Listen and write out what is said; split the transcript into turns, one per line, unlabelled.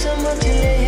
so much